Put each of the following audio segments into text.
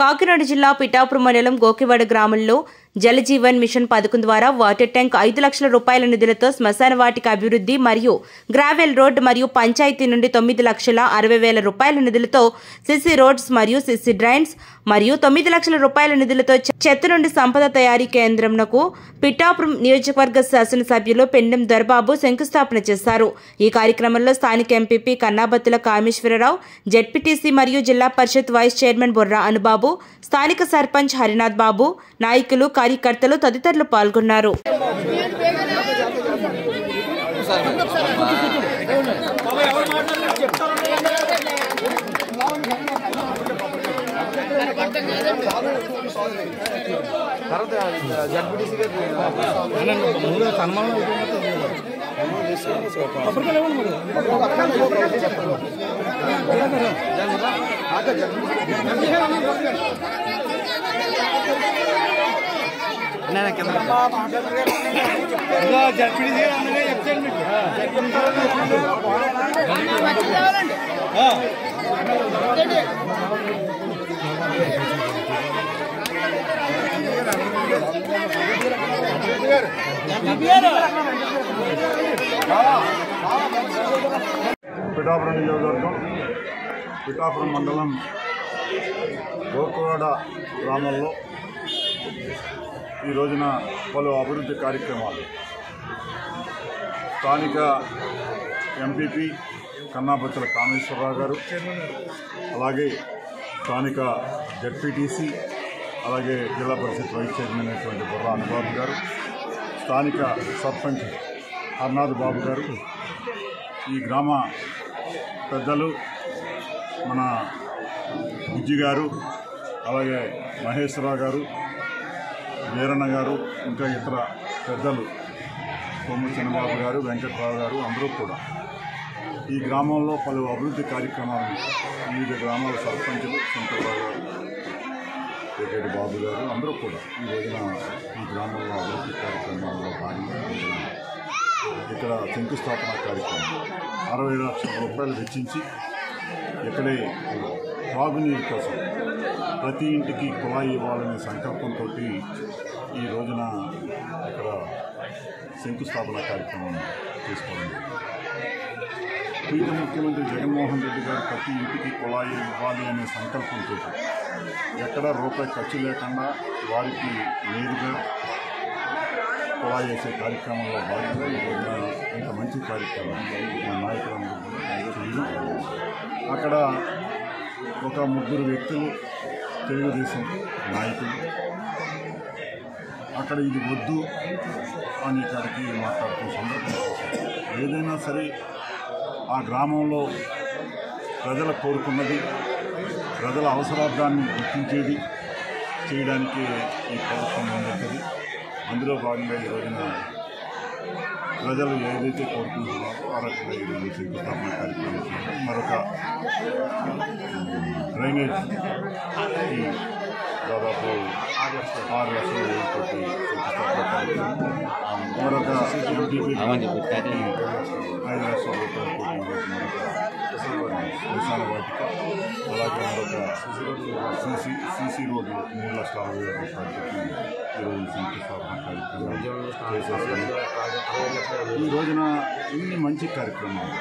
కాకినాడ జిల్లా పిఠాపురం మండలం గోకివాడ గ్రామంలో జలజీవన్ మిషన్ పథకం ద్వారా వాటర్ ట్యాంక్ ఐదు లక్షల రూపాయల నిధులతో శ్మశాన వాటిక అభివృద్ధి మరియు గ్రావెల్ రోడ్ మరియు పంచాయతీ నుండి తొమ్మిది లక్షల అరవై వేల రూపాయల నిధులతో సిసి రోడ్స్ మరియు సిసి డ్రైన్స్ మరియు తొమ్మిది లక్షల రూపాయల నిధులతో చెత్త నుండి సంపద తయారీ కేంద్రంనకు పిఠాపురం నియోజకవర్గ శాసనసభ్యులు పెండెం దొరబాబు శంకుస్థాపన చేశారు. ఈ కార్యక్రమంలో స్థానిక ఎంపీపీ కన్నాబత్తుల కామేశ్వరరావు జెడ్పీటీసీ మరియు జిల్లా పరిషత్ వైస్ చైర్మన్ బొర్రా అనుబాబు స్థానిక సర్పంచ్ హరినాథ్ బాబు నాయకులు కార్యకర్తలు తదితరులు పాల్గొన్నారు. మూడు జడ్పీడీ అందుకే చెప్తాను మీకు పిఠాపురం నియోజకవర్గం పిఠాపురం మండలం గోకువాడ గ్రామంలో ఈ రోజున పలు అభివృద్ధి కార్యక్రమాలు. స్థానిక ఎంపీపీ కన్నాపచ్చల కామేశ్వరరావు గారు అలాగే స్థానిక జడ్పీటీసీ అలాగే జిల్లా పరిషత్ వైస్ చైర్మన్ అయినటువంటి బుర్రా అనుబాబు గారు స్థానిక సర్పంచ్ హర్నాథ్ బాబు గారు ఈ గ్రామ పెద్దలు మన బుజ్జి గారు అలాగే మహేశ్వరరావు గారు వీరన్న గారు ఇంకా ఇతర పెద్దలు సొమ్ము చిన్నబాబు గారు వెంకట్రావు గారు అందరూ కూడా. ఈ గ్రామంలో పలు అభివృద్ధి కార్యక్రమాలను వివిధ గ్రామాల సర్పంచులు శంకర్రావు గారు వెంకటి బాబు గారు అందరూ కూడా ఈ రోజున ఈ గ్రామంలో అభివృద్ధి కార్యక్రమాల్లో భాగంగా ఇక్కడ శంకుస్థాపన కార్యక్రమం. అరవై లక్షల రూపాయలు వెచ్చించి ఇక్కడే తాగునీరు కోసం ప్రతి ఇంటికి కుళాయి ఇవ్వాలనే సంకల్పంతో ఈ రోజున ఇక్కడ శంకుస్థాపన కార్యక్రమం చేసుకోవడం జరిగింది. ప్రీత ముఖ్యమంత్రి జగన్మోహన్ రెడ్డి గారు ప్రతి ఇంటికి కుళాయి ఇవ్వాలి అనే సంకల్పంతో ఎక్కడ రూపాయి ఖర్చు లేకుండా వారికి నేరుగా సవాల్ చేసే కార్యక్రమంలో భాగంగా ఇంత మంచి కార్యక్రమం మా నాయకులందరూ అక్కడ ఒక ముగ్గురు వ్యక్తులు తెలుగుదేశం నాయకులు. అక్కడ ఇది వద్దు అనే కాడికి మాట్లాడుతున్న సందర్భం ఏదైనా సరే ఆ గ్రామంలో ప్రజలు కోరుకున్నది ప్రజల అవసరార్థాన్ని గుర్తించేది చేయడానికి ఈ ప్రభుత్వం ముందుంటుంది. అందులో భాగంగా ఈ రోజున ప్రజలు ఏదైతే కోరుకుంటున్నారో ఆ రకంగా ఈ రోజు శంకుస్థాపన కార్యక్రమం మరొక డ్రైనేజ్ దాదాపు ఆరు లక్షల వేలతోటి శంకుస్థాపన కార్యక్రమం మరొక ఐదు లక్షల మరొక వాటిక. అలాగే మరొక సీసీ సీసీ రోడ్లు మూడు లక్షల అరవై వేల రూపాయలతో ఈరోజు శంకుస్థాపన కార్యక్రమం చేసేసాము ఈ రోజున ఇన్ని మంచి కార్యక్రమాలు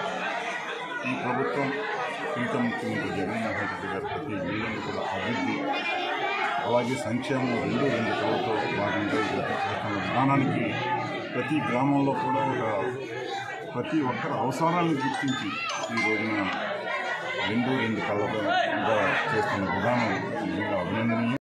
ఈ ప్రభుత్వం ప్రీత ముఖ్యమంత్రి జగన్మోహన్ రెడ్డి గారు ప్రతి వీళ్ళని కూడా అభివృద్ధి అలాగే సంక్షేమం రెండు రెండు కళతో భాగంగా చేస్తున్న విధానానికి ప్రతి గ్రామంలో కూడా ఒక ప్రతి ఒక్కరి అవసరాలను గుర్తించి ఈ రోజున రెండు రెండు కళ్ళగా చేస్తున్న విధానం నిజంగా అభినందనీయం